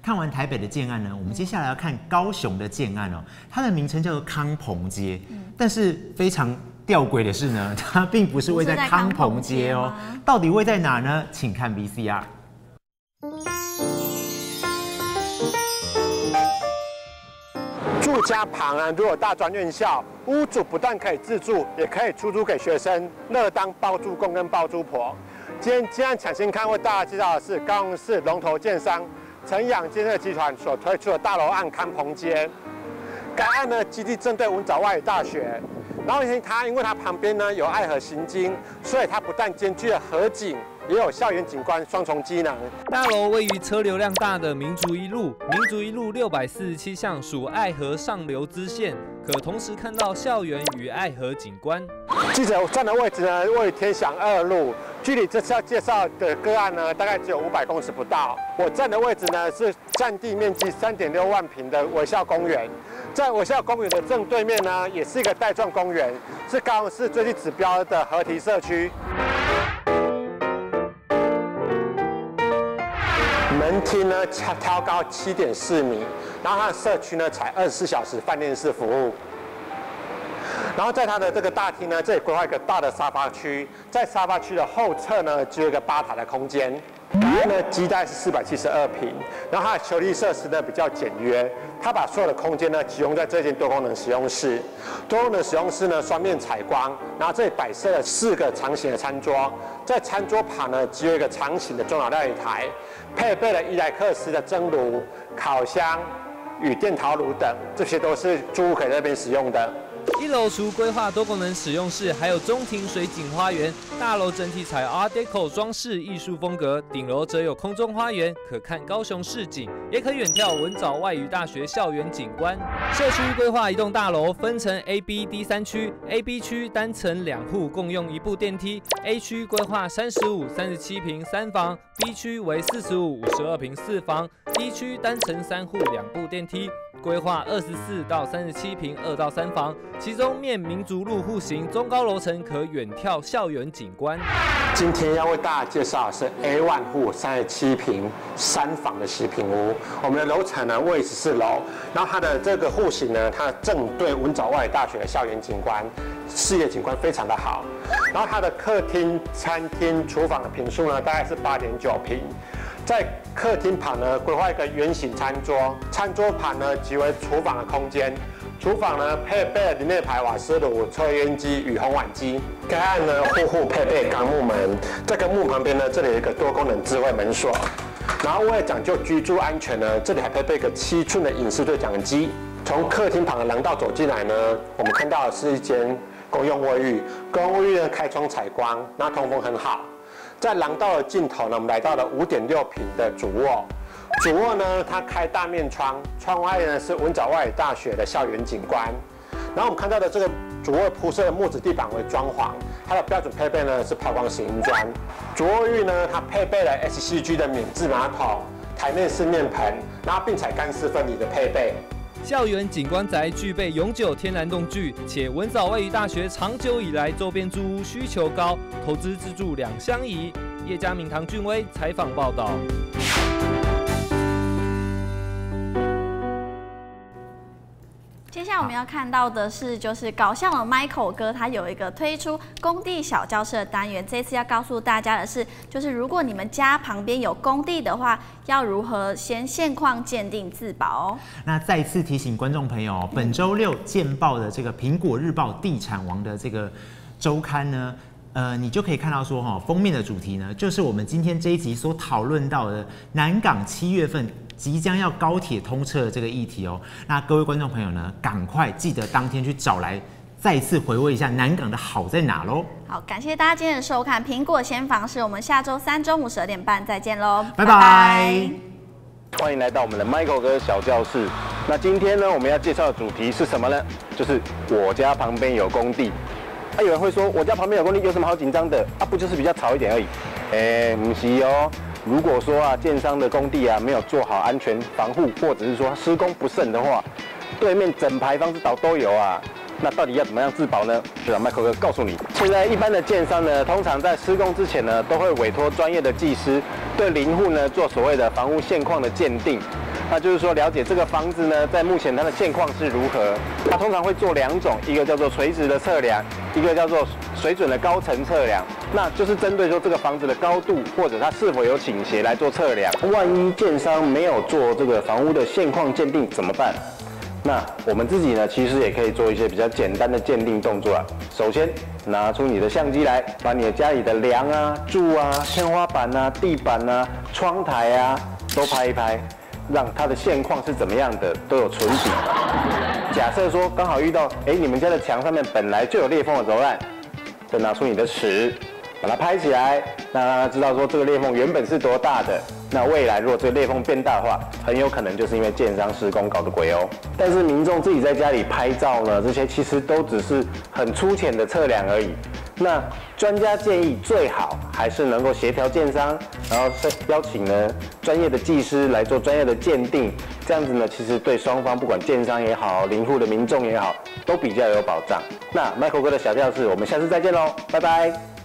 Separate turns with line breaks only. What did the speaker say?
看完台北的建案呢，我们接下来要看高雄的建案哦。它的名称叫做康鹏街，但是非常吊诡的是呢，它并不是位在康鹏街哦。到底位在哪呢？请看 VCR。
住家旁啊，如果大专院校，屋主不但可以自住，也可以出租给学生，乐当包租公跟包租婆。今天今天抢先看为大家介绍的是高雄市龙头建商成养建设集团所推出的大楼案康鹏间。该案呢基地正对文藻外语大学，然后它因为它旁边呢有爱河行经，所以它不但兼具了河景。也有校园景观双重机能。
大楼位于车流量大的民族一路，民族一路六百四十七巷属爱河上流支线，可同时看到校园与爱河景观。
记者站的位置呢，位于天祥二路，距离这次要介绍的个案呢，大概只有五百公尺不到。我站的位置呢，是占地面积三点六万平的微笑公园，在我校公园的正对面呢，也是一个带状公园，是高雄市最具指标的合体社区。门厅呢，挑挑高七点四米，然后它的社区呢，才二十四小时饭店式服务。然后在它的这个大厅呢，这里规划一个大的沙发区，在沙发区的后侧呢，就有一个吧台的空间。然后呢，基带是四百七十二平，然后它的球力设施呢比较简约，它把所有的空间呢集中在这间多功能使用室。多功能使用室呢双面采光，然后这里摆设了四个长形的餐桌，在餐桌旁呢只有一个长形的中老料理台，配备了伊莱克斯的蒸炉、烤箱与电陶炉等，这些都是租户可以在那边使用的。
一楼除规划多功能使用室，还有中庭水景花园。大楼整体采 Art Deco 装饰艺术风格，顶楼则有空中花园，可看高雄市景，也可远眺文藻外语大学校园景观。社区规划一栋大楼分成 A、B、D 三区，A、B 区单层两户共用一部电梯，A 区规划三十五、三十七平三房，B 区为四十五、五十二平四房，D 区单层三户两部电梯。规划二十四到三十七平二到三房，其中面民族路户型，中高楼层可远眺校园景观。
今天要为大家介绍的是 A one 户三十七平三房的十平屋。我们的楼层呢位十四楼，然后它的这个户型呢，它正对文藻外大学的校园景观，视野景观非常的好。然后它的客厅、餐厅、厨房的平数呢，大概是八点九平。在客厅旁呢，规划一个圆形餐桌，餐桌旁呢即为厨房的空间。厨房呢配备了内排瓦斯炉、抽烟机与烘碗机。该案呢户户配备钢木门，这个木旁边呢，这里有一个多功能智慧门锁。然后为了讲究居住安全呢，这里还配备一个七寸的隐私对讲机。从客厅旁的廊道走进来呢，我们看到的是一间公用卫浴。公用卫浴呢开窗采光，那通风很好。在廊道的尽头呢，我们来到了五点六平的主卧。主卧呢，它开大面窗，窗外呢是文藻外语大学的校园景观。然后我们看到的这个主卧铺设的木质地板为装潢，它的标准配备呢是抛光石英砖。主卧浴呢，它配备了 SCG 的免治马桶、台面式面盆，然后并采干湿分离的配备。
校园景观宅具备永久天然动具，且文藻位于大学长久以来周边租屋需求高，投资自住两相宜。叶嘉敏、唐俊威采访报道。
接下来我们要看到的是，就是搞笑的 Michael 哥，他有一个推出工地小教室的单元。这次要告诉大家的是，就是如果你们家旁边有工地的话，要如何先现况鉴定自保哦。
那再次提醒观众朋友，本周六见报的这个苹果日报地产王的这个周刊呢，呃，你就可以看到说哈，封面的主题呢，就是我们今天这一集所讨论到的南港七月份。即将要高铁通车的这个议题哦，那各位观众朋友呢，赶快记得当天去找来，再次回味一下南港的好在哪喽。
好，感谢大家今天的收看，苹果先房事，我们下周三中午十二点半再见喽，
拜拜。
欢迎来到我们的 Michael 哥小教室。那今天呢，我们要介绍的主题是什么呢？就是我家旁边有工地。啊，有人会说，我家旁边有工地有什么好紧张的？啊，不就是比较吵一点而已。哎，不是哦。如果说啊，建商的工地啊没有做好安全防护，或者是说施工不慎的话，对面整排房子倒都有啊。那到底要怎么样自保呢？就让麦克哥告诉你。现在一般的建商呢，通常在施工之前呢，都会委托专业的技师对邻户呢做所谓的房屋现况的鉴定。那就是说了解这个房子呢，在目前它的现况是如何。它通常会做两种，一个叫做垂直的测量，一个叫做水准的高层测量。那就是针对说这个房子的高度或者它是否有倾斜来做测量。万一建商没有做这个房屋的现况鉴定怎么办？那我们自己呢，其实也可以做一些比较简单的鉴定动作啊。首先拿出你的相机来，把你的家里的梁啊、柱啊、天花板啊、地板啊、窗台啊都拍一拍，让它的现况是怎么样的都有存底。假设说刚好遇到，哎，你们家的墙上面本来就有裂缝的怎么办？再拿出你的尺，把它拍起来，那让他知道说这个裂缝原本是多大的。那未来如果这个裂缝变大的话，很有可能就是因为建商施工搞的鬼哦。但是民众自己在家里拍照呢，这些其实都只是很粗浅的测量而已。那专家建议最好还是能够协调建商，然后邀请呢专业的技师来做专业的鉴定，这样子呢其实对双方不管建商也好，邻户的民众也好，都比较有保障。那 Michael 哥的小教室，我们下次再见喽，拜拜。